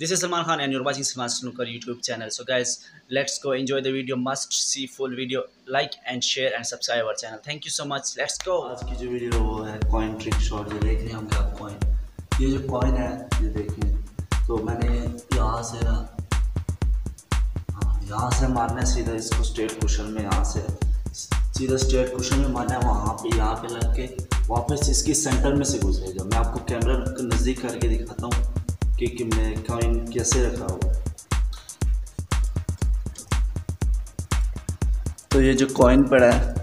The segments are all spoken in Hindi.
This is Salman Khan and you're watching Salman snooker YouTube channel so guys let's go enjoy the video must see full video like and share and subscribe our channel thank you so much let's go आज की जो वीडियो वो है कॉइन ट्रिक शॉट जो देख रहे हैं हम आप कॉइन ये जो कॉइन है, ये देखें। तो मैंने यहाँ से हाँ, यहाँ से मारना है सीधा इसको स्टेट क्वेश्चन में यहाँ से। सीधा स्टेट क्वेश्चन में मारना है, वहाँ पर यहाँ पर लग के वापस इसके सेंटर में से गुजरेगा मैं आपको कैमरा नज़दीक करके दिखाता हूँ। कि, कि मैं कॉइन कैसे रखा हुआ तो ये जो कॉइन पड़ा है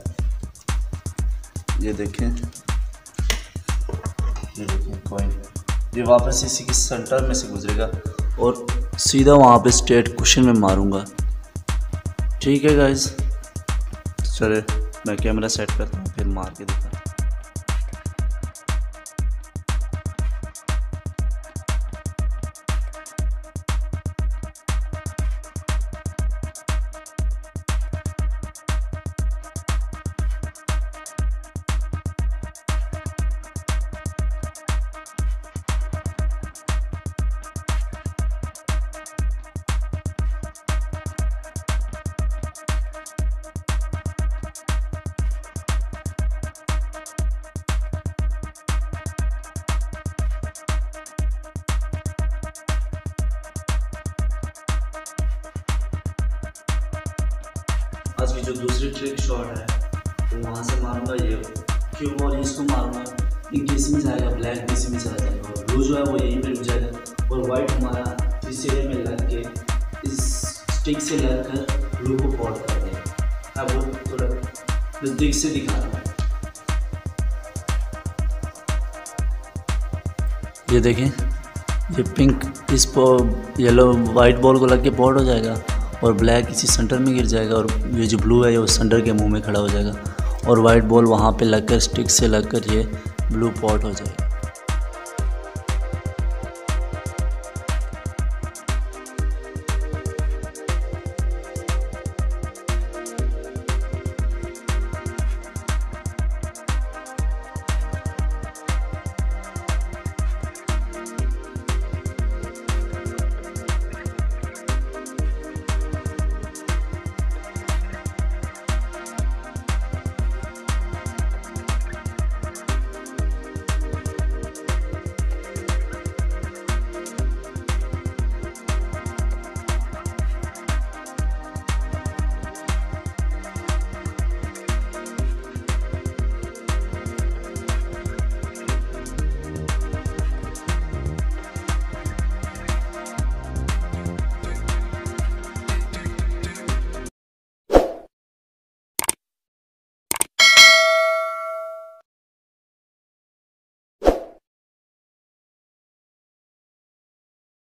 ये देखें। ये देखें कॉइन ये वापस इसी के सेंटर में से गुजरेगा और सीधा वहाँ पे स्ट्रेट क्वेश्चन में मारूँगा। ठीक है गाइस चले मैं कैमरा सेट करता हूँ फिर मार के दिखा आज की जो दूसरी ट्रिक शॉट है तो वहाँ से मारूँगा ये क्यों? और इसको मारूँगा। पिंक इसी में जाएगा ब्लैक इसी में चला जाएगा। और ब्लू जो है वो यहीं पे रुक जाएगा। और वाइट हमारा इस एरिया में लग के, इस स्टिक से लग कर ब्लू को पॉट कर देगा। अब वो थोड़ा नज़दीक से दिखा रहा हूँ। ये देखें, ये पिंक इस येलो वाइट बॉल को लग के पॉट हो जाएगा। और ब्लैक इसी सेंटर में गिर जाएगा और ये जो ब्लू है, ये उस सेंटर के मुँह में खड़ा हो जाएगा। और वाइट बॉल वहाँ पे लगकर स्टिक से लगकर ये ब्लू पॉट हो जाएगा।